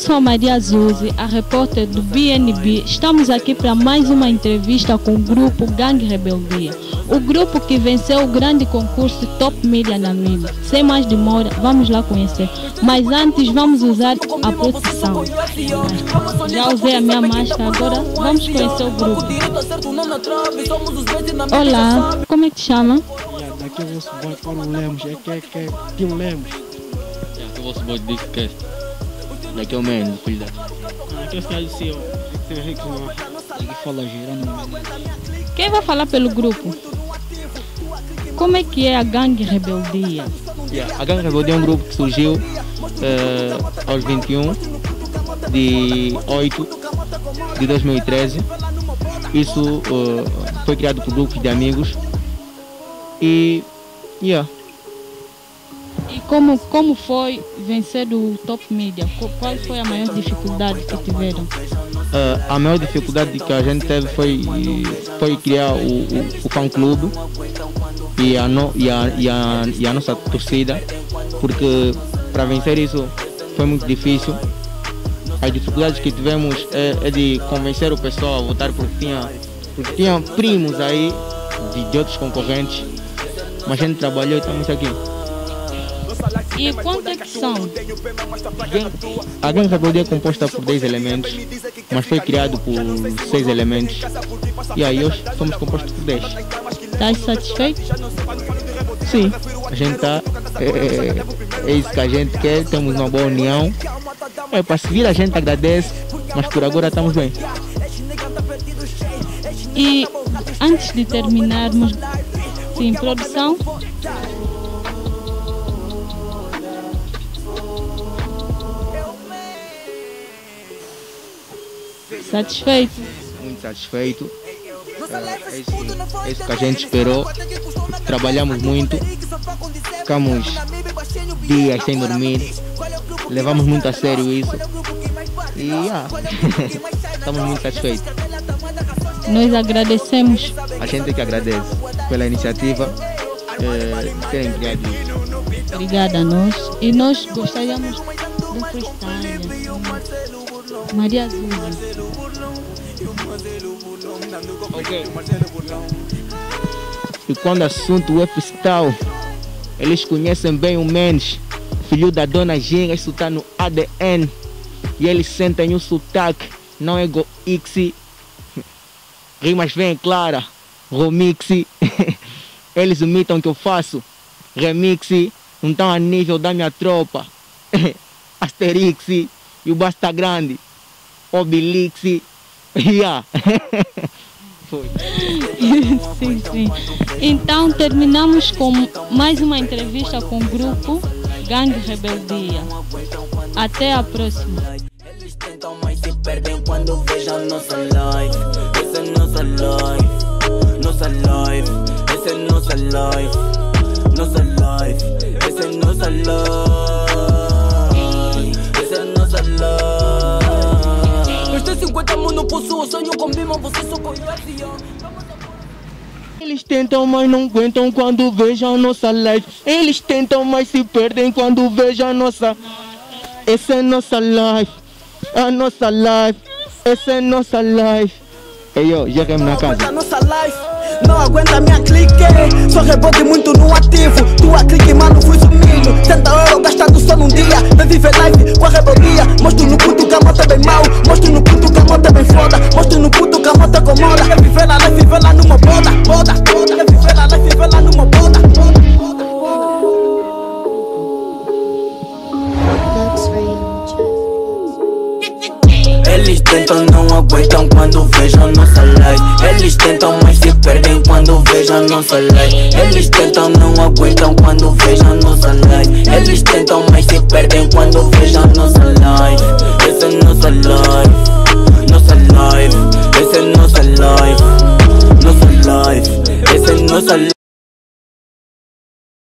Sou a Maria Zuzi, a repórter do BNB. Estamos aqui para mais uma entrevista com o grupo Gangue Rebeldia. O grupo que venceu o grande concurso Top Media na Mídia. Sem mais demora, vamos lá conhecer. Mas antes vamos usar a proteção. Já usei a minha máscara, agora vamos conhecer o grupo. Olá, como é que te chama? Yeah, daqui é o vosso boy Paulo Lemos, é que é que é Tio Lemos. Aqui o vosso boy daqui é o menos, filho da. Ah, Aqui é o senhor disse eu, que tem que não. Aqui fala girando. Quem vai falar pelo grupo? Como é que é a Gangue Rebeldia? Yeah. A Gangue Rebelde é um grupo que surgiu eh, aos 21 de 8 de 2013. Isso eh, foi criado por grupos de amigos. E yeah, E como, como foi vencer o Top Media? Qu- Qual foi a maior dificuldade que tiveram? eh, a maior dificuldade que a gente teve foi, foi criar o, o, o fã clube e a, no, e, a, e, a, e a nossa torcida, porque para vencer isso foi muito difícil. As dificuldades que tivemos é, é de convencer o pessoal a votar porque tinha, porque tinha primos aí de, de outros concorrentes, mas a gente trabalhou e estamos aqui. E quanto é que são? A Gangue Rebelde é composta por 10 elementos, mas foi criado por 6 elementos. E aí hoje somos compostos por 10. Estás satisfeito? Sim, a gente tá. É, é isso que a gente quer, temos uma boa união. É, para se vir a gente agradece, mas por agora estamos bem. E antes de terminarmos, sim, produção, satisfeito? Muito satisfeito. É, é isso, é isso que a gente esperou. Trabalhamos muito, ficamos dias sem dormir, levamos muito a sério isso. E ah, estamos muito satisfeitos. Nós agradecemos. A gente que agradece pela iniciativa é, de terem criado isso. Obrigada a nós. E nós gostaríamos de um freestyle. Assim. Maria Azul. E quando o assunto é freestyle, eles conhecem bem o Mendes, filho da dona Ginga, isso tá no ADN. E eles sentem o sotaque, não é go X. Rimas bem clara, remix. eles imitam o que eu faço, remix. Não estão a nível da minha tropa. Asterix e o Basta Grande, Obelix. Yeah. Foi. sim, sim. Então terminamos com mais uma entrevista com o grupo Gangue Rebeldia. Até a próxima. Eles tentam, mas se perdem quando vejam nossa live. Essa é nossa live, nossa live. Essa é nossa live, nossa live. Essa é nossa live, 50 mil no pulso, o sonho com bima, você só conhece. Eles tentam, mas não aguentam quando vejam nossa live. Eles tentam, mas se perdem quando vejam nossa. Essa é nossa live. A nossa live. Essa é nossa live. Ei, eu, já na casa. nossa não aguenta minha clique. Só rebote muito no ativo. Tua clique, mano, fui sumido. 70 euros gastado só num dia. Vem viver life com a rebeldia. Mostro no puto que a moto é bem mau. Mostro no puto que a moto é bem foda. Mostro no puto que a moto é comoda. Quer viver lá, viver lá numa boda. Boda, boda. Quer viver lá, viver lá numa boda. boda, boda. Eles tentam, não aguentam quando vejam nossa live. Eles tentam, mas se perdem quando vejam nossa live. Eles tentam, não aguentam quando vejam nossa live. Eles tentam, mas se perdem quando vejam nossa live. Essa é nossa live, nossa live. Essa é nossa live, nossa live. Essa é nossa live.